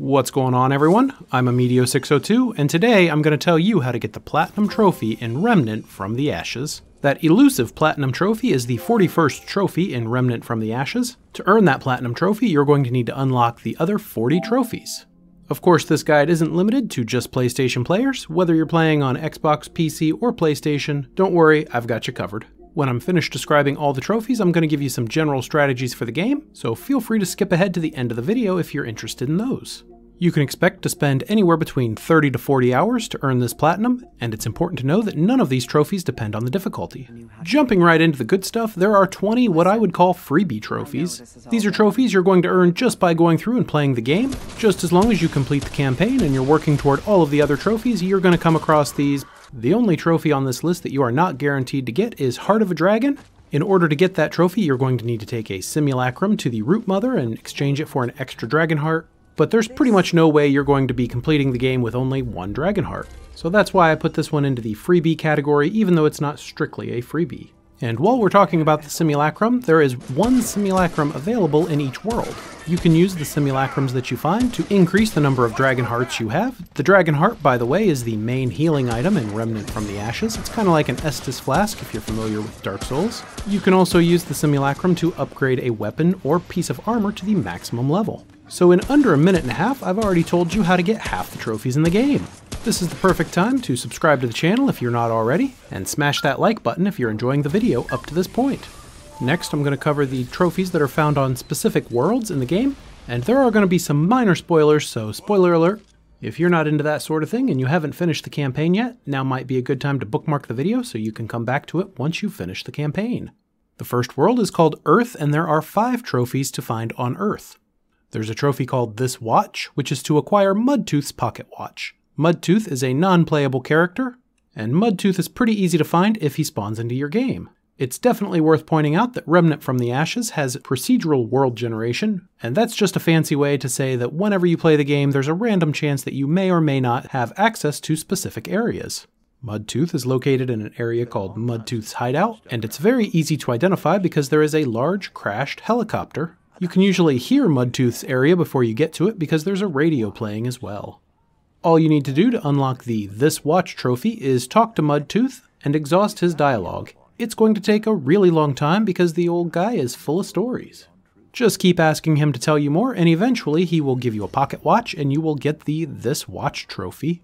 What's going on everyone? I'm Amedeo602 and today I'm going to tell you how to get the Platinum Trophy in Remnant from the Ashes. That elusive Platinum Trophy is the 41st trophy in Remnant from the Ashes. To earn that Platinum Trophy, you're going to need to unlock the other 40 trophies. Of course, this guide isn't limited to just PlayStation players. Whether you're playing on Xbox, PC, or PlayStation, don't worry, I've got you covered. When I'm finished describing all the trophies, I'm going to give you some general strategies for the game, so feel free to skip ahead to the end of the video if you're interested in those. You can expect to spend anywhere between 30 to 40 hours to earn this platinum, and it's important to know that none of these trophies depend on the difficulty. Jumping right into the good stuff, there are 20 what I would call freebie trophies. These are trophies you're going to earn just by going through and playing the game. Just as long as you complete the campaign and you're working toward all of the other trophies, you're going to come across these. The only trophy on this list that you are not guaranteed to get is Heart of a Dragon, in order to get that trophy, you're going to need to take a simulacrum to the Root Mother and exchange it for an extra dragon heart but there's pretty much no way you're going to be completing the game with only one Dragon Heart. So that's why I put this one into the freebie category, even though it's not strictly a freebie. And while we're talking about the simulacrum, there is one simulacrum available in each world. You can use the simulacrums that you find to increase the number of dragon hearts you have. The dragon heart, by the way, is the main healing item in Remnant from the Ashes. It's kind of like an Estus flask if you're familiar with Dark Souls. You can also use the simulacrum to upgrade a weapon or piece of armor to the maximum level. So in under a minute and a half, I've already told you how to get half the trophies in the game. This is the perfect time to subscribe to the channel if you're not already, and smash that like button if you're enjoying the video up to this point. Next, I'm going to cover the trophies that are found on specific worlds in the game, and there are going to be some minor spoilers, so spoiler alert. If you're not into that sort of thing and you haven't finished the campaign yet, now might be a good time to bookmark the video so you can come back to it once you've finished the campaign. The first world is called Earth, and there are five trophies to find on Earth. There's a trophy called This Watch, which is to acquire Mudtooth's pocket watch. Mudtooth is a non-playable character, and Mudtooth is pretty easy to find if he spawns into your game. It's definitely worth pointing out that Remnant from the Ashes has procedural world generation, and that's just a fancy way to say that whenever you play the game, there's a random chance that you may or may not have access to specific areas. Mudtooth is located in an area called Mudtooth's Hideout, and it's very easy to identify because there is a large crashed helicopter you can usually hear Mudtooth's area before you get to it because there's a radio playing as well. All you need to do to unlock the This Watch trophy is talk to Mudtooth and exhaust his dialogue. It's going to take a really long time because the old guy is full of stories. Just keep asking him to tell you more, and eventually he will give you a pocket watch and you will get the This Watch trophy.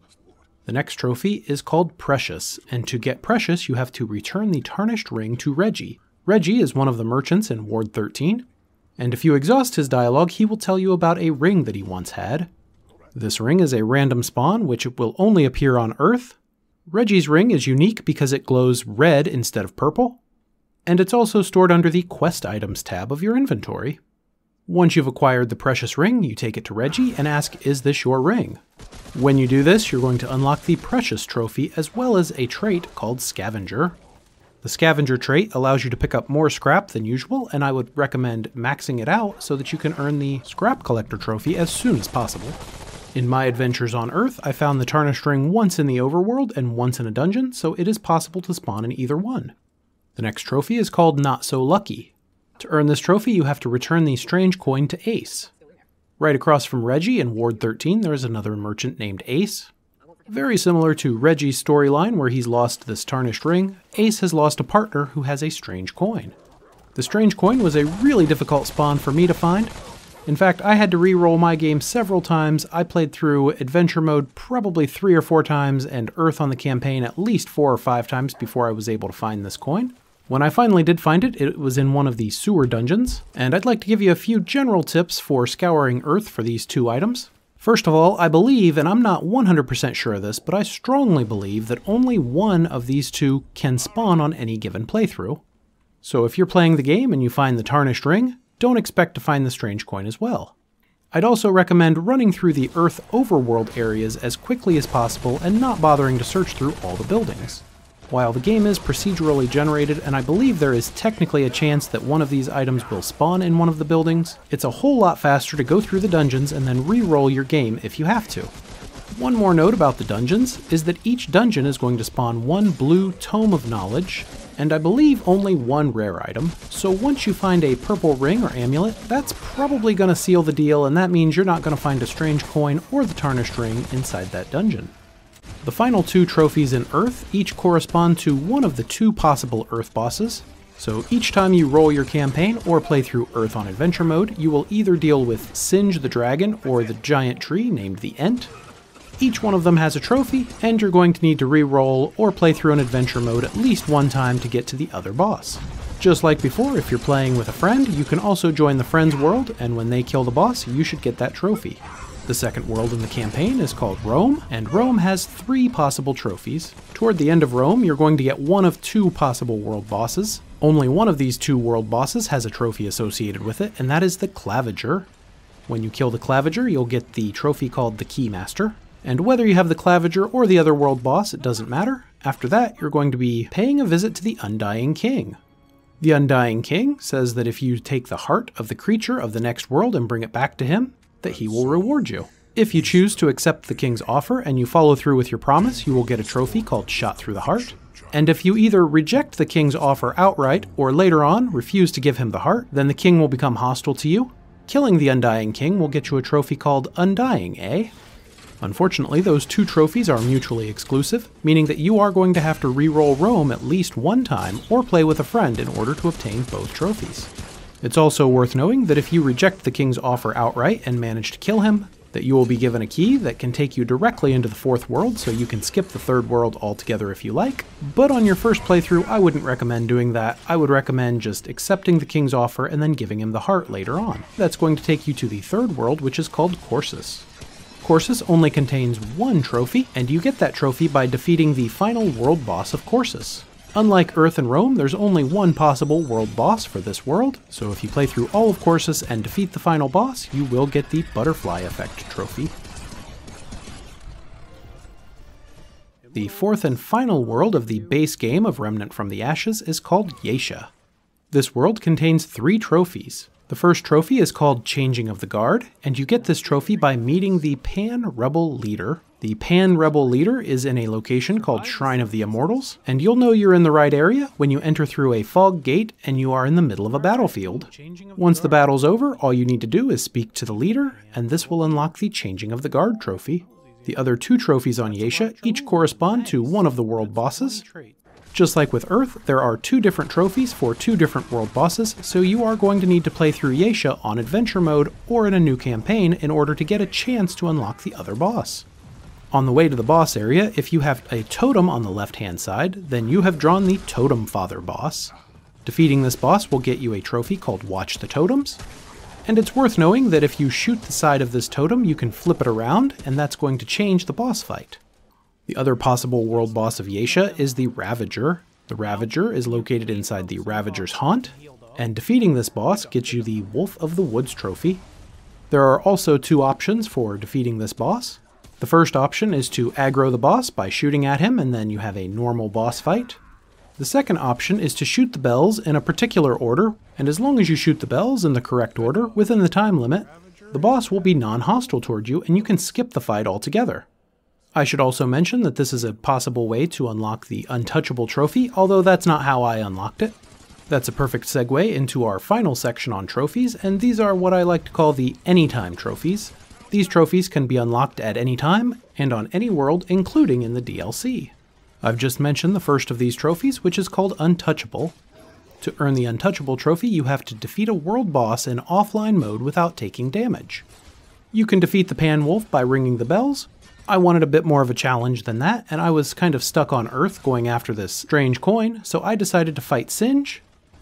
The next trophy is called Precious, and to get Precious, you have to return the tarnished ring to Reggie. Reggie is one of the merchants in Ward 13, and if you exhaust his dialogue, he will tell you about a ring that he once had. This ring is a random spawn, which will only appear on Earth. Reggie's ring is unique because it glows red instead of purple, and it's also stored under the Quest Items tab of your inventory. Once you've acquired the precious ring, you take it to Reggie and ask, Is this your ring? When you do this, you're going to unlock the Precious trophy as well as a trait called Scavenger, the scavenger trait allows you to pick up more scrap than usual, and I would recommend maxing it out so that you can earn the scrap collector trophy as soon as possible. In my adventures on Earth, I found the tarnished ring once in the overworld and once in a dungeon, so it is possible to spawn in either one. The next trophy is called Not So Lucky. To earn this trophy, you have to return the strange coin to Ace. Right across from Reggie in Ward 13, there is another merchant named Ace. Very similar to Reggie's storyline where he's lost this tarnished ring, Ace has lost a partner who has a strange coin. The strange coin was a really difficult spawn for me to find. In fact, I had to re-roll my game several times. I played through adventure mode probably three or four times and Earth on the campaign at least four or five times before I was able to find this coin. When I finally did find it, it was in one of the sewer dungeons, and I'd like to give you a few general tips for scouring Earth for these two items. First of all, I believe, and I'm not 100% sure of this, but I strongly believe that only one of these two can spawn on any given playthrough. So if you're playing the game and you find the Tarnished Ring, don't expect to find the Strange Coin as well. I'd also recommend running through the Earth overworld areas as quickly as possible and not bothering to search through all the buildings. While the game is procedurally generated, and I believe there is technically a chance that one of these items will spawn in one of the buildings, it's a whole lot faster to go through the dungeons and then re-roll your game if you have to. One more note about the dungeons is that each dungeon is going to spawn one blue Tome of Knowledge, and I believe only one rare item, so once you find a purple ring or amulet, that's probably going to seal the deal, and that means you're not going to find a strange coin or the tarnished ring inside that dungeon. The final two trophies in Earth each correspond to one of the two possible Earth bosses, so each time you roll your campaign or play through Earth on Adventure mode, you will either deal with Singe the Dragon or the giant tree named the Ent, each one of them has a trophy, and you're going to need to re-roll or play through an adventure mode at least one time to get to the other boss. Just like before, if you're playing with a friend, you can also join the friend's world, and when they kill the boss, you should get that trophy. The second world in the campaign is called Rhom, and Rhom has three possible trophies. Toward the end of Rhom, you're going to get one of two possible world bosses. Only one of these two world bosses has a trophy associated with it, and that is the Claviger. When you kill the Claviger, you'll get the trophy called the Keymaster. And whether you have the Claviger or the other world boss, it doesn't matter. After that, you're going to be paying a visit to the Undying King. The Undying King says that if you take the heart of the creature of the next world and bring it back to him, that he will reward you. If you choose to accept the king's offer and you follow through with your promise, you will get a trophy called Shot Through the Heart. And if you either reject the king's offer outright or later on refuse to give him the heart, then the king will become hostile to you. Killing the Undying King will get you a trophy called Undying, eh? Unfortunately, those two trophies are mutually exclusive, meaning that you are going to have to re-roll Rhom at least one time or play with a friend in order to obtain both trophies. It's also worth knowing that if you reject the king's offer outright and manage to kill him, that you will be given a key that can take you directly into the fourth world, so you can skip the third world altogether if you like. But on your first playthrough, I wouldn't recommend doing that. I would recommend just accepting the king's offer and then giving him the heart later on. That's going to take you to the third world, which is called Corsus. Corsus only contains one trophy, and you get that trophy by defeating the final world boss of Corsus. Unlike Earth and Rhom, there's only one possible world boss for this world, so if you play through all of Corsus and defeat the final boss, you will get the Butterfly Effect trophy. The fourth and final world of the base game of Remnant from the Ashes is called Yaesha. This world contains three trophies, the first trophy is called Changing of the Guard, and you get this trophy by meeting the Pan Rebel Leader. The Pan Rebel Leader is in a location called Shrine of the Immortals, and you'll know you're in the right area when you enter through a fog gate and you are in the middle of a battlefield. Once the battle's over, all you need to do is speak to the leader, and this will unlock the Changing of the Guard trophy. The other two trophies on Yaesha each correspond to one of the world bosses, just like with Earth, there are two different trophies for two different world bosses, so you are going to need to play through Yaesha on adventure mode or in a new campaign in order to get a chance to unlock the other boss. On the way to the boss area, if you have a totem on the left hand side, then you have drawn the Totem Father boss. Defeating this boss will get you a trophy called Watch the Totems, and it's worth knowing that if you shoot the side of this totem, you can flip it around, and that's going to change the boss fight. The other possible world boss of Yaesha is the Ravager. The Ravager is located inside the Ravager's Haunt, and defeating this boss gets you the Wolf of the Woods trophy. There are also two options for defeating this boss. The first option is to aggro the boss by shooting at him and then you have a normal boss fight. The second option is to shoot the bells in a particular order, and as long as you shoot the bells in the correct order within the time limit, the boss will be non-hostile toward you and you can skip the fight altogether. I should also mention that this is a possible way to unlock the Untouchable trophy, although that's not how I unlocked it. That's a perfect segue into our final section on trophies, and these are what I like to call the Anytime trophies. These trophies can be unlocked at any time, and on any world, including in the DLC. I've just mentioned the first of these trophies, which is called Untouchable. To earn the Untouchable trophy, you have to defeat a world boss in offline mode without taking damage. You can defeat the Pan Wolf by ringing the bells, I wanted a bit more of a challenge than that, and I was kind of stuck on Earth going after this strange coin, so I decided to fight Singe.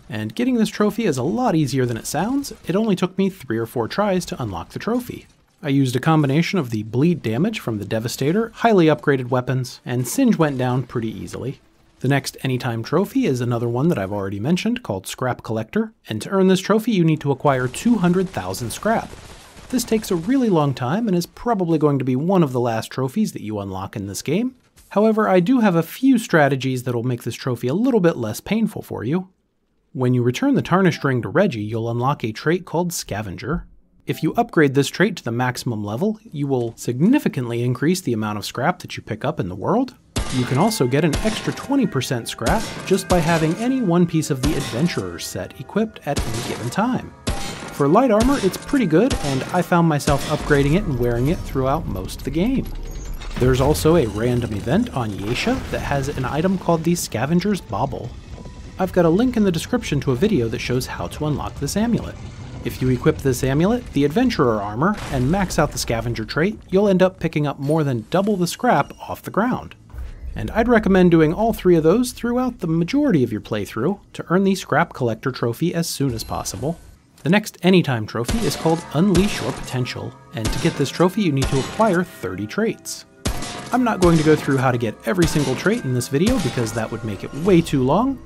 And getting this trophy is a lot easier than it sounds. It only took me three or four tries to unlock the trophy. I used a combination of the bleed damage from the Devastator, highly upgraded weapons, and Singe went down pretty easily. The next Anytime trophy is another one that I've already mentioned called Scrap Collector, and to earn this trophy you need to acquire 200,000 scrap. This takes a really long time and is probably going to be one of the last trophies that you unlock in this game. However, I do have a few strategies that will make this trophy a little bit less painful for you. When you return the Tarnished Ring to Reggie, you'll unlock a trait called Scavenger. If you upgrade this trait to the maximum level, you will significantly increase the amount of scrap that you pick up in the world. You can also get an extra 20% scrap just by having any one piece of the Adventurer's set equipped at any given time. For light armor, it's pretty good, and I found myself upgrading it and wearing it throughout most of the game. There's also a random event on Yaesha that has an item called the Scavenger's Bauble. I've got a link in the description to a video that shows how to unlock this amulet. If you equip this amulet, the Adventurer armor, and max out the Scavenger trait, you'll end up picking up more than double the scrap off the ground. And I'd recommend doing all three of those throughout the majority of your playthrough to earn the Scrap Collector trophy as soon as possible. The next Anytime trophy is called Unleash Your Potential, and to get this trophy you need to acquire 30 traits. I'm not going to go through how to get every single trait in this video because that would make it way too long,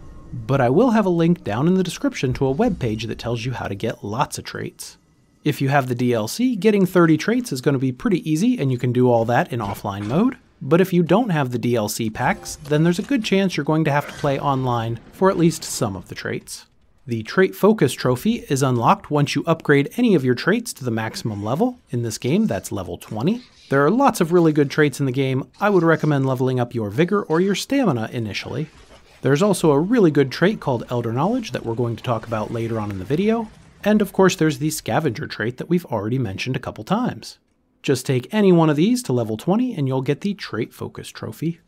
but I will have a link down in the description to a web page that tells you how to get lots of traits. If you have the DLC, getting 30 traits is going to be pretty easy and you can do all that in offline mode. But if you don't have the DLC packs, then there's a good chance you're going to have to play online for at least some of the traits. The Trait Focus trophy is unlocked once you upgrade any of your traits to the maximum level. In this game, that's level 20. There are lots of really good traits in the game. I would recommend leveling up your Vigor or your Stamina initially. There's also a really good trait called Elder Knowledge that we're going to talk about later on in the video. And of course there's the Scavenger trait that we've already mentioned a couple times. Just take any one of these to level 20 and you'll get the Trait Focus trophy.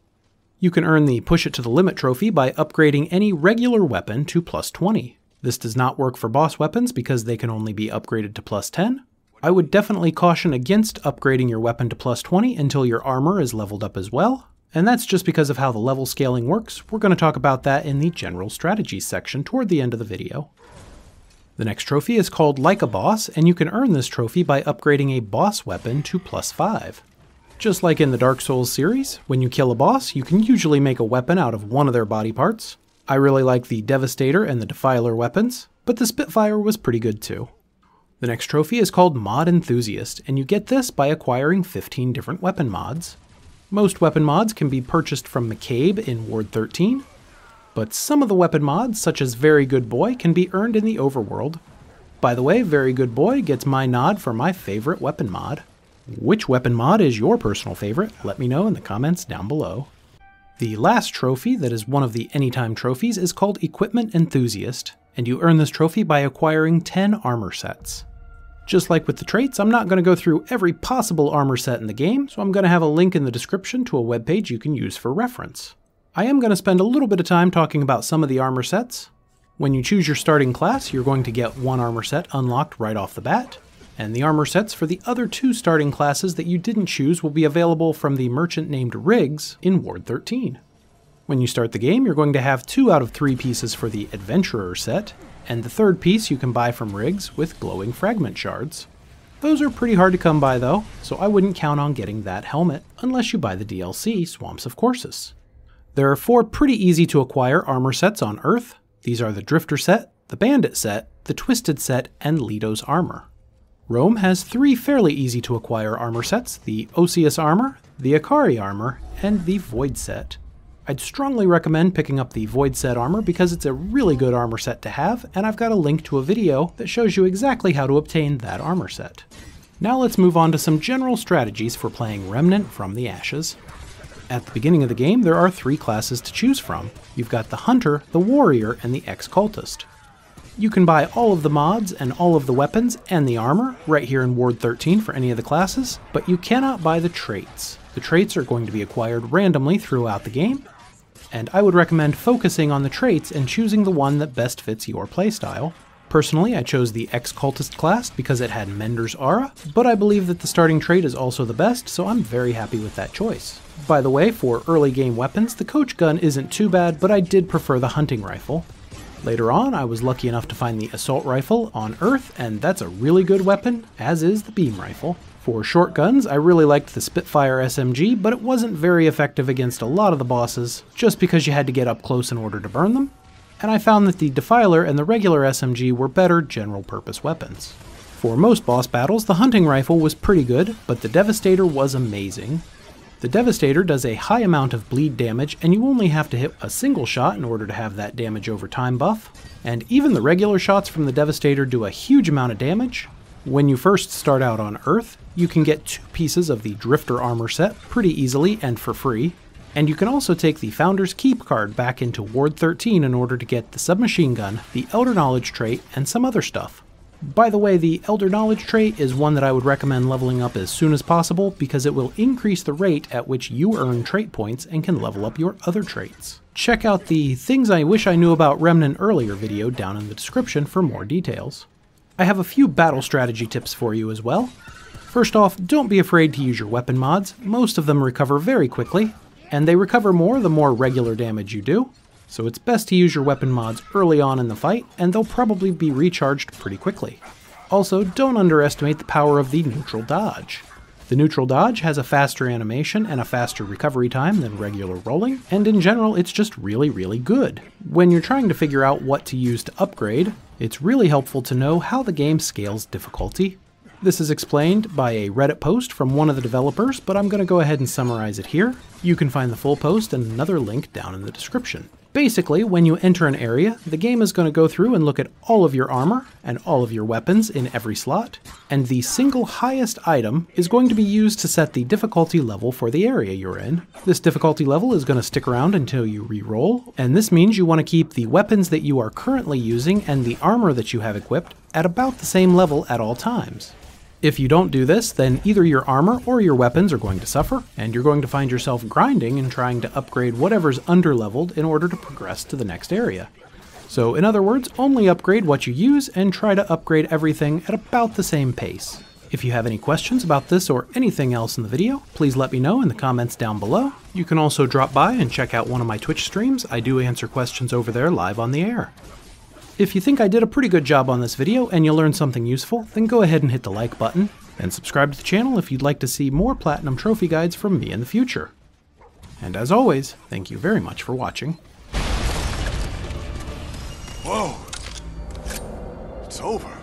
You can earn the Push It to the Limit trophy by upgrading any regular weapon to plus 20. This does not work for boss weapons because they can only be upgraded to plus 10. I would definitely caution against upgrading your weapon to plus 20 until your armor is leveled up as well, and that's just because of how the level scaling works. We're going to talk about that in the general strategies section toward the end of the video. The next trophy is called Like a Boss, and you can earn this trophy by upgrading a boss weapon to plus 5. Just like in the Dark Souls series, when you kill a boss, you can usually make a weapon out of one of their body parts. I really like the Devastator and the Defiler weapons, but the Spitfire was pretty good too. The next trophy is called Mod Enthusiast, and you get this by acquiring 15 different weapon mods. Most weapon mods can be purchased from McCabe in Ward 13, but some of the weapon mods, such as Very Good Boy, can be earned in the overworld. By the way, Very Good Boy gets my nod for my favorite weapon mod. Which weapon mod is your personal favorite? Let me know in the comments down below. The last trophy that is one of the Anytime trophies is called Equipment Enthusiast, and you earn this trophy by acquiring 10 armor sets. Just like with the traits, I'm not going to go through every possible armor set in the game, so I'm going to have a link in the description to a webpage you can use for reference. I am going to spend a little bit of time talking about some of the armor sets. When you choose your starting class, you're going to get one armor set unlocked right off the bat, and the armor sets for the other two starting classes that you didn't choose will be available from the merchant named Riggs in Ward 13. When you start the game, you're going to have two out of three pieces for the Adventurer set, and the third piece you can buy from Riggs with glowing fragment shards. Those are pretty hard to come by though, so I wouldn't count on getting that helmet unless you buy the DLC Swamps of Corsus. There are four pretty easy to acquire armor sets on Earth. These are the Drifter set, the Bandit set, the Twisted set, and Leto's armor. Rhom has three fairly easy to acquire armor sets, the Osius armor, the Akari armor, and the Void set. I'd strongly recommend picking up the Void Set armor because it's a really good armor set to have, and I've got a link to a video that shows you exactly how to obtain that armor set. Now let's move on to some general strategies for playing Remnant from the Ashes. At the beginning of the game, there are three classes to choose from. You've got the Hunter, the Warrior, and the Ex-Cultist. You can buy all of the mods and all of the weapons and the armor right here in Ward 13 for any of the classes, but you cannot buy the traits. The traits are going to be acquired randomly throughout the game, and I would recommend focusing on the traits and choosing the one that best fits your playstyle. Personally, I chose the Ex-Cultist class because it had Mender's Aura, but I believe that the starting trait is also the best, so I'm very happy with that choice. By the way, for early game weapons, the Coach Gun isn't too bad, but I did prefer the Hunting Rifle. Later on, I was lucky enough to find the Assault Rifle on Earth, and that's a really good weapon, as is the Beam Rifle. For short guns, I really liked the Spitfire SMG, but it wasn't very effective against a lot of the bosses, just because you had to get up close in order to burn them, and I found that the Defiler and the regular SMG were better general purpose weapons. For most boss battles, the hunting rifle was pretty good, but the Devastator was amazing. The Devastator does a high amount of bleed damage, and you only have to hit a single shot in order to have that damage over time buff, and even the regular shots from the Devastator do a huge amount of damage, When you first start out on Earth, you can get two pieces of the Drifter armor set pretty easily and for free, and you can also take the Founder's Keep card back into Ward 13 in order to get the submachine gun, the Elder Knowledge trait, and some other stuff. By the way, the Elder Knowledge trait is one that I would recommend leveling up as soon as possible because it will increase the rate at which you earn trait points and can level up your other traits. Check out the Things I Wish I Knew About Remnant Earlier video down in the description for more details. I have a few battle strategy tips for you as well. First off, don't be afraid to use your weapon mods, most of them recover very quickly, and they recover more the more regular damage you do, so it's best to use your weapon mods early on in the fight, and they'll probably be recharged pretty quickly. Also, don't underestimate the power of the neutral dodge. The neutral dodge has a faster animation and a faster recovery time than regular rolling, and in general it's just really really good. When you're trying to figure out what to use to upgrade, it's really helpful to know how the game scales difficulty. This is explained by a Reddit post from one of the developers, but I'm going to go ahead and summarize it here. You can find the full post and another link down in the description. Basically, when you enter an area, the game is going to go through and look at all of your armor and all of your weapons in every slot, and the single highest item is going to be used to set the difficulty level for the area you're in. This difficulty level is going to stick around until you re-roll, and this means you want to keep the weapons that you are currently using and the armor that you have equipped at about the same level at all times. If you don't do this, then either your armor or your weapons are going to suffer, and you're going to find yourself grinding and trying to upgrade whatever's underleveled in order to progress to the next area. So in other words, only upgrade what you use and try to upgrade everything at about the same pace. If you have any questions about this or anything else in the video, please let me know in the comments down below. You can also drop by and check out one of my Twitch streams. I do answer questions over there live on the air. If you think I did a pretty good job on this video and you learned something useful, then go ahead and hit the like button, and subscribe to the channel if you'd like to see more Platinum Trophy guides from me in the future. And as always, thank you very much for watching. Whoa! It's over.